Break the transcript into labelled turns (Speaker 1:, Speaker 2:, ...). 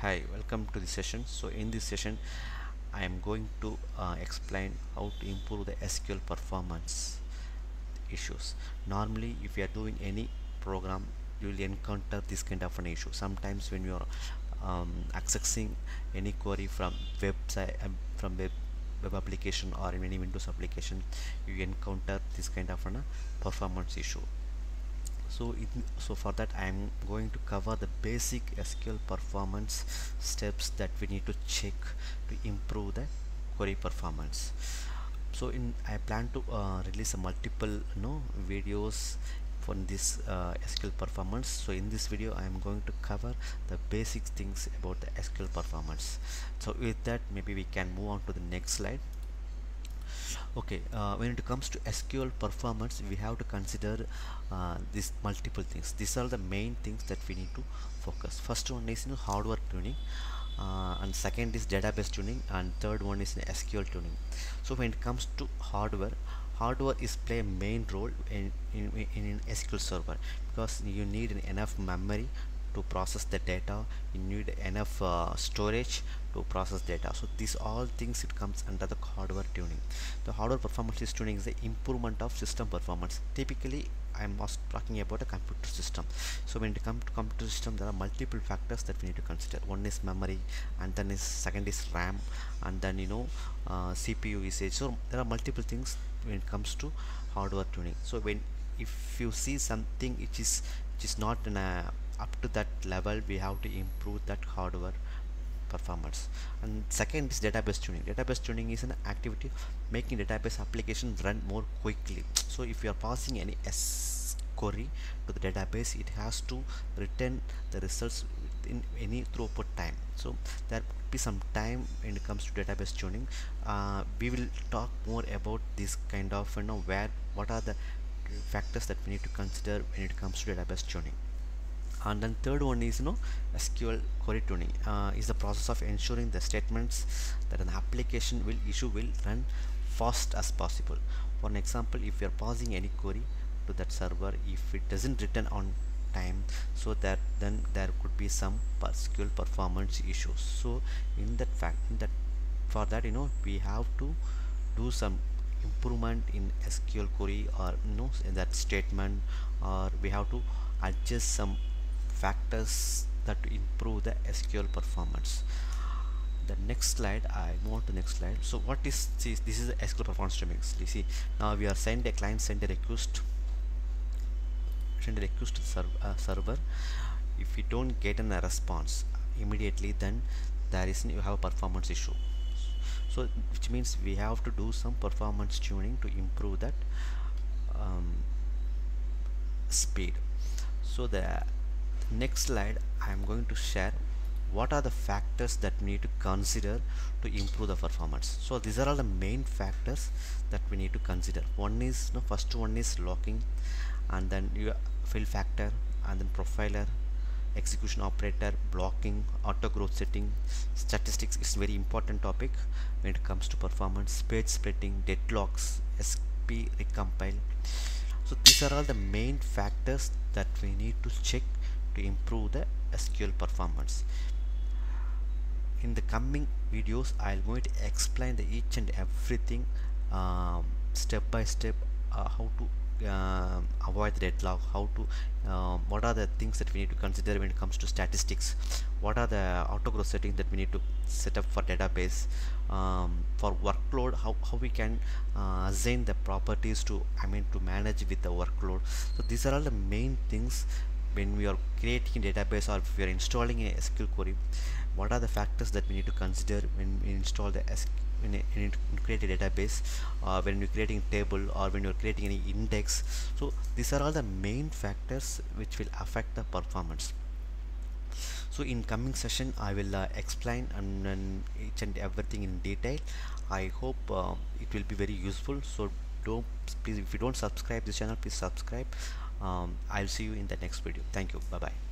Speaker 1: hi welcome to the session. So in this session I am going to uh, explain how to improve the SQL performance issues. Normally if you are doing any program you will encounter this kind of an issue. Sometimes when you are um, accessing any query from website um, from web web application or in any Windows application you encounter this kind of an, uh, performance issue so it, so for that I am going to cover the basic SQL performance steps that we need to check to improve the query performance. So in I plan to uh, release a multiple you know videos for this uh, SQL performance. So in this video I am going to cover the basic things about the SQL performance. So with that maybe we can move on to the next slide okay uh, when it comes to SQL performance we have to consider uh, these multiple things. These are the main things that we need to focus. First one is you know, hardware tuning uh, and second is database tuning and third one is SQL tuning. So when it comes to hardware hardware is play a main role in, in, in an SQL server because you need enough memory to process the data you need enough uh, storage to process data. So these all things it comes under the hardware tuning the hardware performance is tuning is the improvement of system performance. Typically I'm talking about a computer system. So when it comes to computer system there are multiple factors that we need to consider. One is memory and then is second is RAM and then you know uh, CPU usage. So there are multiple things when it comes to hardware tuning. So when if you see something which is which is not in a up to that level we have to improve that hardware performance and second is database tuning. Database tuning is an activity making database application run more quickly. So if you are passing any S query to the database it has to return the results in any throughput time. So there could be some time when it comes to database tuning. Uh, we will talk more about this kind of you know where what are the factors that we need to consider when it comes to database tuning and then third one is you know SQL query tuning. Uh, is the process of ensuring the statements that an application will issue will run fast as possible. For an example if you are passing any query to that server if it doesn't return on time so that then there could be some SQL performance issues. So in that fact in that for that you know we have to do some improvement in SQL query or you know that statement or we have to adjust some factors that improve the SQL performance. The next slide I move on to next slide. So what is this, this is the SQL performance streaming you see now we are send a client send a request send a request to the serv uh, server. If we don't get a response immediately then there is you have a performance issue. So which means we have to do some performance tuning to improve that um, speed. So the next slide I am going to share what are the factors that we need to consider to improve the performance. So these are all the main factors that we need to consider. One is you know, first one is locking and then your fill factor and then profiler execution operator blocking auto growth setting. Statistics is very important topic when it comes to performance. Page splitting deadlocks sp recompile. So these are all the main factors that we need to check to improve the SQL performance. In the coming videos I'll going to explain the each and everything um, step by step uh, how to uh, avoid the deadlock how to um, what are the things that we need to consider when it comes to statistics what are the autogrowth settings that we need to set up for database um, for workload how, how we can uh, assign the properties to I mean to manage with the workload. So these are all the main things when we are creating a database or if we are installing a SQL query what are the factors that we need to consider when we install the SQL when you create a database uh, when you're creating a table or when you're creating any index? So these are all the main factors which will affect the performance. So in coming session I will uh, explain and, and, each and everything in detail. I hope uh, it will be very useful. So don't please if you don't subscribe this channel please subscribe um, I'll see you in the next video. Thank you. Bye bye